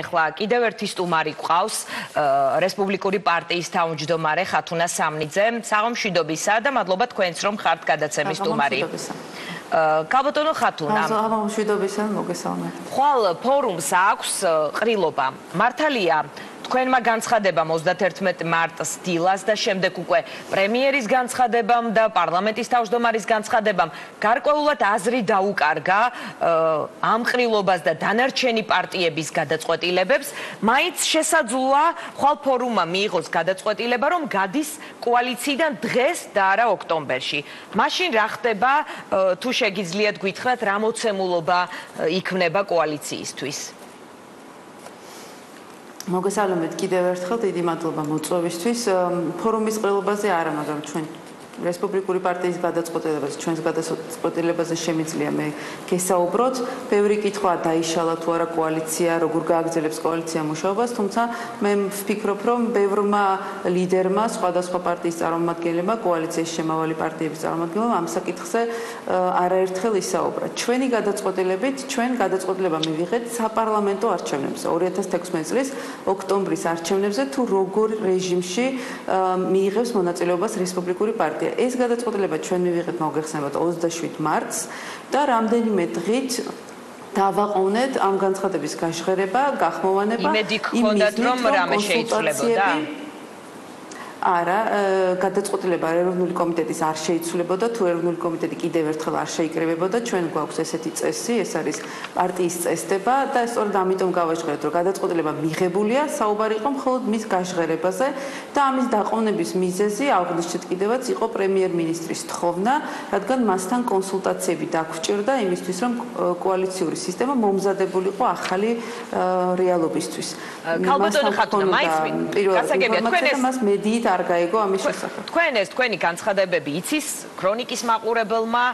ახლა კიდევ ერთი სტუმარი ყავს რესპუბლიკური პარტიის თავმჯდომარე ხათუნა სამნიძე. საღამშვიდობისა და მადლობა თქვენს რომ ხართ გადაცემის სტუმარი. კაბოტონო ხათუნა. საღამშვიდობისა მოგესალმებით. ხვალ ფორუმს აქვს ყრილობა. მართალია თქვენმა განცხადებამ 31 მარტს დილას და შემდეგ უკვე პრემიერის განცხადებამ და პარლამენტის თავმჯდომარის განცხადებამ გარკვეულად აზრი დაუკარგა ამყრილობას და დანარჩენი პარტიების გადაწყვეტილებებს, მაინც შესაძლოა ხვალ ფორუმმა მიიღოს გადაწყვეტილება, რომ გადის კოალიციიდან დღეს და არა ოქტომბერში. მაშინ რა ხდება თუ შეგიძლიათ გითხრათ რა მოცემულობა იქმნება კოალიციისთვის? მოგესალმებით კიდევ ერთხელ დიდი მადლობა მოწვევისთვის. ფორუმის ყრილობაზე არა მაგრამ ჩვენ რესპუბლიკური პარტიის გადაწყვეტილებაზე, ჩვენს გადაწყვეტილებაზე შემიძლია მე გესაუბროთ. ბევრი კითხვა დაიშალა თუ არა კოალიცია, როგორ გააგრძელებს კოალიცია მუშაობას, თუმცა მე ვფიქრობ, რომ ბევრმა ლიდერმა, სხვადასხვა პარტიის წარმომადგენლებმა, კოალიციის შემავალი პარტიების წარმომადგენლებმა ამ საკითხზე არაერთხელ ისაუბრა. ჩვენი გადაწყვეტილებით, ჩვენ გადაწყვეტილება მივიღეთ საპარლამენტო არჩევნებზე 2016 წლის ოქტომბრის არჩევნებზე თუ როგორ რეჟიმში მიიღებს მონაწილეობას რესპუბლიკური პარტია პარტია. ეს გადაწყვეტილება ჩვენ მივიღეთ მოგეხსენებათ 27 მარტს და რამდენიმე დღით დავაყოვნეთ ამ განცხადების გაშღერება, გახმოვანება იმედი გქონდათ რომ რამე შეიცვლებოდა? არა, გადაწყვეტილება ეროვნული კომიტეტის არ შეიცვლებოდა, თუ ეროვნული კომიტეტი კიდევ ერთხელ არ შეიკრებებოდა, ჩვენ გვაქვს ესეთი წესი, ეს არის პარტიის წესდება და სწორედ ამიტომ გავაჟღერეთ, რომ გადაწყვეტილება მიღებულია, საუბარი იყო მხოლოდ მის გაშღერებაზე და ამის დაყოვნების მიზეზი აღნიშნეთ კიდევაც იყო პრემიერ-მინისტრის თხოვნა, რადგან მასთან კონსულტაციები დაგვჭირდა იმისთვის, რომ კოალიციური სისტემა მომზადებულიყო ახალი რეალობისთვის. ქალბატონო ხათუნა, მაინც გასაგებია თქვენ ეს მას მედიით არ გაიგო ამის შესახებ. თქვენ ეს თქვენი განცხადებები იცის ქრონიკის მაყურებელმა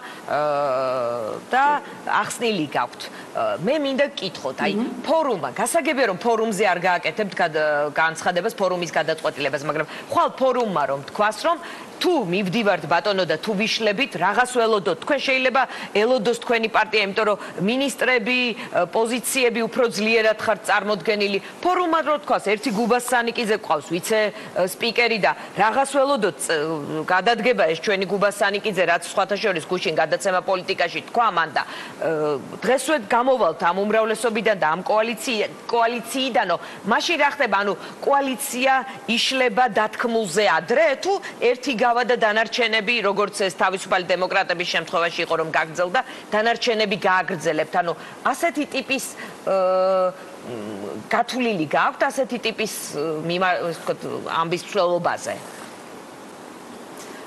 და ახსნილი გაქვთ. მე მინდა გკითხოთ, აი ფორუმმა, გასაგებია რომ ფორუმზე არ გააკეთებთ განცხადებას ფორუმის გადაწყვეტილებას, მაგრამ ხვალ ფორუმმა რომ თქვას რომ თუ მივდივართ ბატონო და თუ ვიშლებით რაღაც ველოდოთ თქვენ შეიძლება ელოდოს თქვენი პარტია იმიტომ რომ ministrები პოზიციები უფრო ძლიერად ხართ წარმოქმნილი ფორუმად რო თქვას ერთი გუბას სანიკიძე ყავს ვიცე სპიკერი და რაღაც ველოდოთ გადადგება ეს ჩვენი გუბას სანიკიძე რაც სხვათა შორის გუშინ გადაცემა პოლიტიკაში თქვა მან და დღესვე გამოვალთ ამ უმრავლესობიდან და ამ კოალიცია კოალიციიდანო. მაშინ რა ხდება? ანუ კოალიცია იშლება დათქმულზე ადრე? თუ ერთი გავა და დანარჩენები, როგორც ეს თავისუფალი დემოკრატების შემთხვევაში იყო რომ გაგრძელდა, დანარჩენები გააგრძელებთ. ანუ ასეთი ტიპის გათვლილი გაქვთ ასეთი ტიპის ამბის ცვლილობაზე?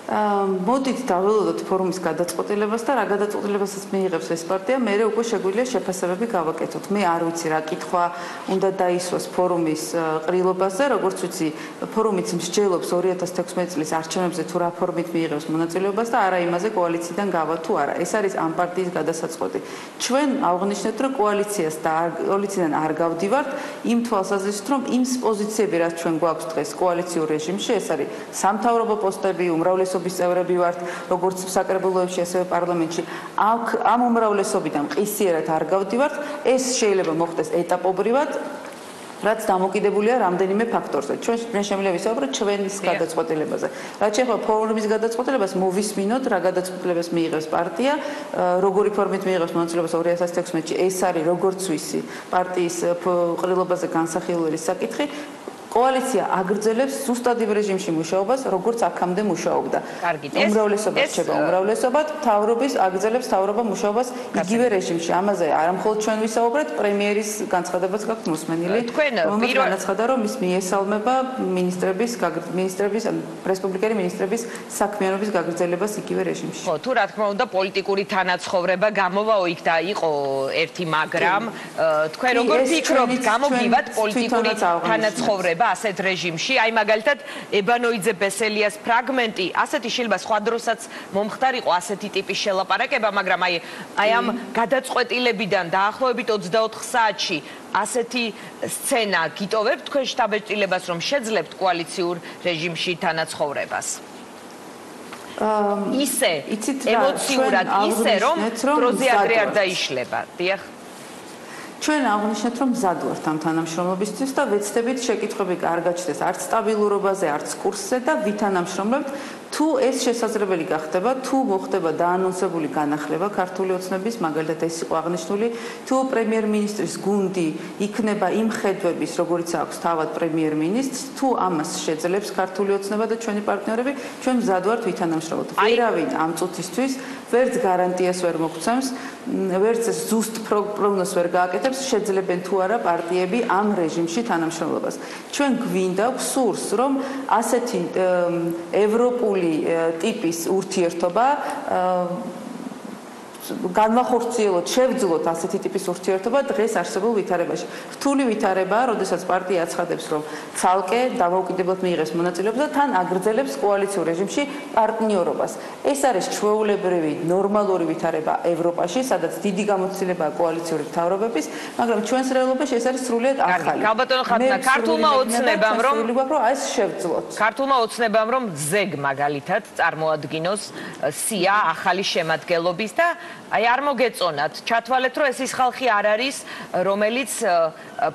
მოდით დაველოდოთ ფორუმის გადაწყვეტილებას და რა გადაწყვეტილებასაც მიიღებს ეს პარტია, მე უკვე შეგვიძლია შეფასებები გავაკეთოთ. მე არ ვიცი რა კითხვა უნდა დაისვას ფორუმის ყრილობაზე, როგორც ვიცი, ფორუმიც მსჯელობს 2016 წლის არჩევნებზე თუ რა ფორმით მიიღებს მონაწილეობას და არა იმაზე კოალიციიდან გავა თუ არა. ეს არის ამ პარტიის გადასაწყვეტი. ჩვენ აღნიშნეთ, რომ კოალიციას და კოალიციიდან არ გავდივართ იმ თვალსაზრისით, რომ იმ პოზიციები, რაც ჩვენ გვაქვს დღეს კოალიციურ რეჟიმში, ეს არის სამთავრობო პოსტები, უმრავლესობა უმრავლესობის წევრები ვართ, როგორც საკრებულოებში, ასევე პარლამენტში. აქ ამ უმრავლესობიდან ყისიერად არ გავდივართ, ეს შეიძლება მოხდეს ეტაპობრივად. რაც დამოკიდებულია რამდენიმე ფაქტორზე. ჩვენ მე შემიძლია ვისაუბრო ჩვენის გადაწყვეტილებაზე. რაც შეეხება ფორუმის გადაწყვეტილებას, მოვისმინოთ რა გადაწყვეტილებას მიიღებს პარტია, როგორი ფორმით მიიღებს მონაწილეობას 2016-ში. ეს არის როგორც ვიცი, პარტიის ყრილობაზე განსახილველი საკითხი. კოალიცია აგრძელებს ზუსტად იმ რეჟიმში მუშაობას, როგორც აქამდე მუშაობდა. უმრავლესობა რჩება უმრავლესობად, თავრობის აგრძელებს თავრობა მუშაობას იგივე რეჟიმში. ამაზე არა მხოლოდ ჩვენ ვისაუბრეთ, პრემიერის განცხადებაც გაქვთ მოსმენილი. თქვენ პირველ განაცხადა, რომ ის მიესალმება ministrების ministrების რესპუბლიკელი ministrების საქმიანობის გაგრძელებას იგივე რეჟიმში. ხო, თუ რა თქმა უნდა პოლიტიკური თანაცხოვრება გამოვაო იქ და იყო ერთი მაგრამ თქვენ როგორ ფიქრობთ, გამოგივათ პოლიტიკური თანაცხოვრება ხდება ასეთ რეჟიმში. აი მაგალითად ებანოიძე ბესელიას ფრაგმენტი, ასეთი შეიძლება სხვა დროსაც მომხდარიყო ასეთი ტიპის შელაპარაკება, მაგრამ აი აი ამ გადაწყვეტილებიდან დაახლოებით 24 საათში ასეთი სცენა გიტოვებთ თქვენ შტაბეჭდილებას რომ შეძლებთ კოალიციურ რეჟიმში თანაცხოვრებას. ისე ემოციურად ისე რომ დროზე ადრე არ დაიშლება. დიახ. ჩვენ აღნიშნეთ, რომ მზად ვართ ამ თანამშრომლობისთვის და ვეცდებით შეკითხვები კარგაჩნდეს არც სტაბილურობაზე, არც კურსზე და ვითანამშრომლებთ თუ ეს შესაძლებელი გახდება, თუ მოხდება დაანონსებული განახლება ქართული ოცნების, მაგალითად ეს იყო აღნიშნული, თუ პრემიერ-მინისტრის გუნდი იქნება იმ ხედვების, როგორიც აქვს თავად პრემიერ-მინისტრს, თუ ამას შეძლებს ქართული ოცნება და ჩვენი პარტნიორები, ჩვენ მზად ვართ ვითანამშრომლოთ. ვერავინ ამ წუთისთვის ვერც გარანტიას ვერ მოგცემს, ვერც ზუსტ პროგნოზს ვერ გააკეთებს, შეძლებენ თუ არა პარტიები ამ რეჟიმში თანამშრომლობას. ჩვენ გვინდა გსურს, რომ ასეთი ევროპული ტიპის ურთიერთობა განვახორციელოთ, შევძლოთ ასეთი ტიპის ურთიერთობა დღეს არსებულ ვითარებაში. რთული ვითარებაა, როდესაც პარტია აცხადებს, რომ ცალკე დამოუკიდებლად მიიღებს მონაწილეობას და თან აგრძელებს კოალიციურ რეჟიმში პარტნიორობას. ეს არის ჩვეულებრივი ნორმალური ვითარება ევროპაში, სადაც დიდი გამოცდილებაა კოალიციური მთავრობების, მაგრამ ჩვენს რეალობაში ეს არის სრულიად ახალი. გაბატონო ხათნა, ქართულმა ოცნებამ რომ აი ეს შევძლოთ. ქართულმა ოცნებამ რომ ზეგ მაგალითად წარმოადგინოს სია ახალი შემადგენლობის და აი არ მოგეწონათ. ჩათვალეთ რომ ეს ის ხალხი არ არის რომელიც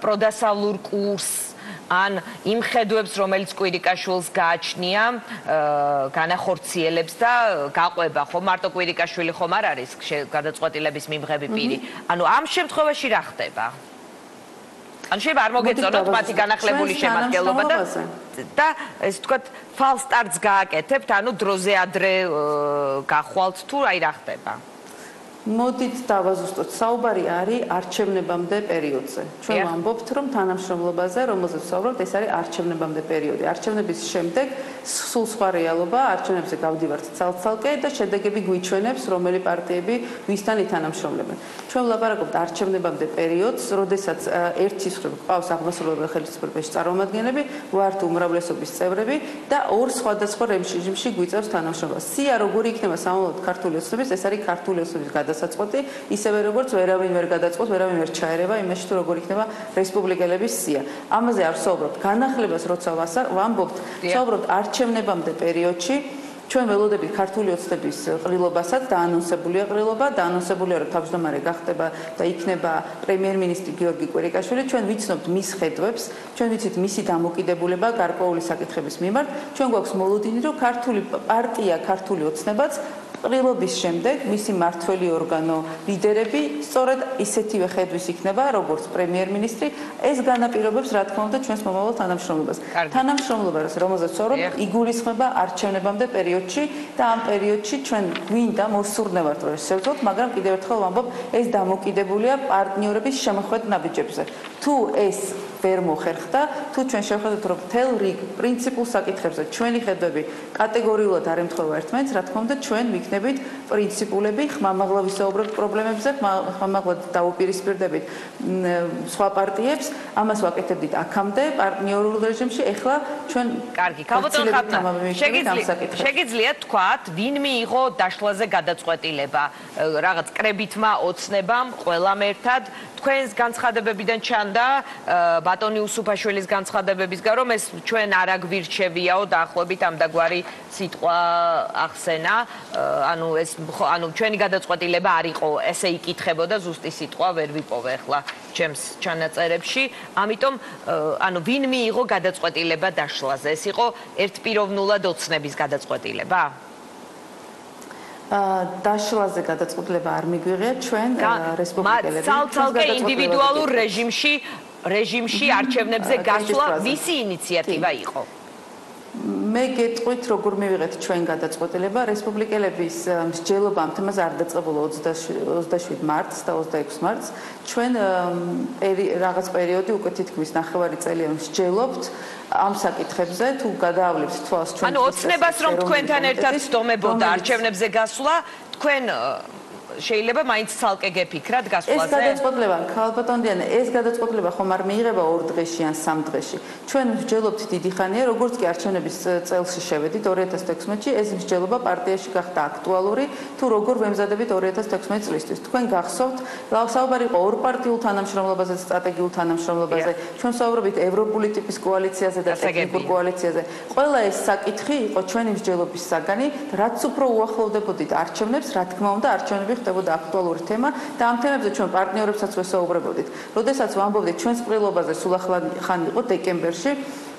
პროდასალურ კურს ან იმ ხედვებს რომელიც კვირიკაშვილს გააჩნია განახორციელებს და გაყვება. ხო მარტო კვირიკაშვილი ხომ არ არის გადაწყვეტილების მიმღები პირი. ანუ ამ შემთხვევაში რა ხდება? ან შეიძლება არ მოგეწონოთ მათი განახლებული შემადგენლობა და და ეს თქვა ფალსტარტს გააკეთებთ ანუ დროზე ადრე გახვალთ თუ აი რა ხდება მოდით დავაზუსტოთ საუბარი არის არჩევნებამდე პერიოდზე. ჩვენ ვამბობთ, რომ თანამშრომლობაზე, რომელზეც ვსაუბრობთ, ეს არის არჩევნებამდე პერიოდი. არჩევნების შემდეგ სულ სხვა რეალობა, არჩევნებზე გავდივართ ცალ-ცალკე და შედეგები გვიჩვენებს, რომელი პარტიები ვისთან ითანამშრომლებენ. ჩვენ ვლაპარაკობთ არჩევნებამდე პერიოდს, როდესაც ერთის მხრივ ყავს აღმასრულებელი ხელისუფლების წარმომადგენლები, ვართ უმრავლესობის წევრები და ორ სხვადასხვა რეჟიმში გვიწევს თანამშრომლობა. სია როგორი იქნება სამომავლოდ ქართული ოცნების, ეს არის ქართული ოცნების გადა გადასაწყვეტი, ისევე როგორც ვერავინ ვერ გადაწყვეტს, ვერავინ ვერ ჩაერევა იმაში თუ როგორ იქნება რესპუბლიკელების სია. ამაზე არ ვსაუბრობთ. განახლებას როცა ვამბობთ, ვსაუბრობთ არჩევნებამდე პერიოდში. ჩვენ ველოდებით ქართული ოცნების ყრილობასაც და ანონსებულია ყრილობა და ანონსებულია რომ თავმჯდომარე გახდება და იქნება პრემიერ-მინისტრი გიორგი კვირიკაშვილი ჩვენ ვიცნობთ მის ხედვებს ჩვენ ვიცით მისი დამოკიდებულება გარკვეული საკითხების მიმართ ჩვენ გვაქვს მოლოდინი რომ ქართული პარტია ქართული ოცნებაც ყრილობის შემდეგ მისი მართველი ორგანო ლიდერები სწორედ ისეთივე ხედვის იქნება როგორც პრემიერ-მინისტრი. ეს განაპირობებს რა თქმა უნდა ჩვენს მომავალ თანამშრომლობას. თანამშრომლობას რომელზეც ვსაუბრობ იგულისხმება არჩევნებამდე პერიოდში და ამ პერიოდში ჩვენ გვინდა მოსურნევართ რომ შევძლოთ მაგრამ კიდევ ერთხელ ვამბობ ეს დამოკიდებულია პარტნიორების შემოხვედ ნაბიჯებზე თუ ეს ვერ მოხერხდა. თუ ჩვენ შევხედოთ რომ თელ რიგ პრინციპულ საკითხებზე ჩვენი ხედვები კატეგორიულად არ ემთხვევა ერთმანეთს რა თქმა უნდა ჩვენ ვიქნებით პრინციპულები ხმამაღლა ვისაუბრებთ პრობლემებზე ხმამაღლა დაუპირისპირდებით სხვა პარტიებს. ამას ვაკეთებდით აქამდე პარტნიორულ რეჟიმში. ეხლა ჩვენ კარგი გაბატონ ხატნა შეგიძლიათ შეგიძლიათ თქვათ ვინ მიიღო დაშლაზე გადაწყვეტილება. რაღაც კრებითმა ოცნებამ ყველამ ერთად. თქვენს განცხადებებიდან ჩანდა ბატონი უსუფაშვილის განცხადებებისგან რომ ეს ჩვენ არ აგვირჩევიაო დაახლოებით ამ დაგვარი სიტყვა ახსენა. ანუ ეს ანუ ჩვენი გადაწყვეტილება არ იყო ესე იკითხებოდა ზუსტი სიტყვა ვერ ვიპოვე ახლა ჩემს ჩანაწერებში. ამიტომ ანუ ვინ მიიღო გადაწყვეტილება დაშლაზე? ეს იყო ერთპიროვნულად ოცნების გადაწყვეტილება. დაშლაზე გადაწყვეტილება არ მიგვიღია ჩვენ რესპუბლიკელები. ცალ-ცალკე ინდივიდუალურ რეჟიმში რეჟიმში არჩევნებზე გასვლა ვისი ინიციატივა იყო? მე გეტყვით როგორ მივიღეთ ჩვენ გადაწყვეტილება. რესპუბლიკელების მსჯელობა ამ თემაზე არ დაწყებულა 27 მარტს და 26 მარტს. ჩვენ რაღაც პერიოდი უკვე თითქმის ნახევარი წელია მსჯელობთ. ამ საკითხებზე თუ გადაავლებთ თვალს ჩვენ ანუ ოცნებას რომ თქვენთან ერთად სტომებოდა არჩევნებზე გასვლა თქვენ შეიძლება მაინც ცალკე გეფიქრათ გასვლაზე? ეს გადაწყვეტილება, ქალბატონდიან, ეს გადაწყვეტილება ხომ არ მიიღება 2 დღეში ან 3 დღეში. ჩვენ ვსჯელობთ დიდი ხანია, როგორც კი არჩევნების წელში შევედით 2016-ში, ეს მსჯელობა პარტიაში გახდა აქტუალური, თუ როგორ ვემზადებით 2016 წლისთვის. თქვენ გახსოვთ, საუბარი იყო ორ პარტიულ თანამშრომლობაზე, სტრატეგიულ თანამშრომლობაზე, ჩვენ საუბრობთ ევროპული ტიპის კოალიციაზე და ტექნიკურ კოალიციაზე. ყველა ეს საკითხი იყო ჩვენი მსჯელობის საგანი, რაც უფრო უახლოვდებოდით არჩევნებს, რა თქმა უნდა, არჩევნები ხდებოდა აქტუალური თემა და ამ თემებზე ჩვენ პარტნიორებსაც ვესაუბრებოდით. როდესაც ვამბობდით ჩვენს ყრილობაზე სულ ახლა ხან იყო დეკემბერში,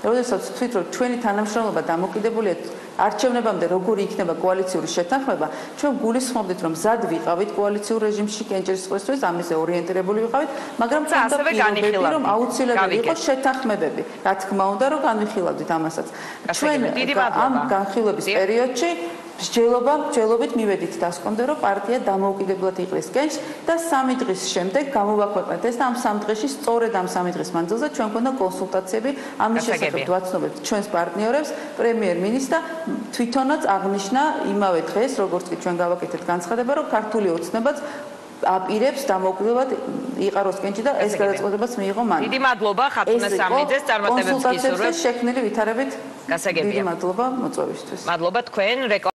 როდესაც თქვით რომ ჩვენი თანამშრომლობა დამოკიდებულია არჩევნებამდე როგორი იქნება კოალიციური შეთანხმება, ჩვენ გულისხმობდით რომ ზად ვიყავით კოალიციურ რეჟიმში კენჭისყრისთვის, ამაზე ორიენტირებული ვიყავით, მაგრამ ასევე განიხილავთ რომ აუცილებელი იყოს შეთანხმებები. რა თქმა უნდა რომ განიხილავდით ამასაც. ჩვენ ამ განხილვის პერიოდში მსჯელობა მსჯელობით მივედით დასკვნამდე რომ პარტია დამოუკიდებლად იყრის კენჭს და სამი დღის შემდეგ გამოვაქვეყნეთ ეს და ამ სამ დღეში სწორედ ამ სამი დღის მანძილზე ჩვენ გვქონდა კონსულტაციები ამის შესახებ ვაცნობებთ ჩვენს პარტნიორებს პრემიერ-მინისტრს და თვითონაც აღნიშნა იმავე დღეს როგორც კი ჩვენ გავაკეთეთ განცხადება რომ ქართული ოცნებაც აპირებს დამოუკიდებლად იყაროს კენჭი და ეს გადაწყვეტებაც მიიღო მან. დიდი მადლობა ხათუნა სამიძეს წარმატებებს გისურვებთ. შექმნილი ვითარებით. გასაგებია. დიდი მადლობა მოწვევისთვის. მადლობა თქვენ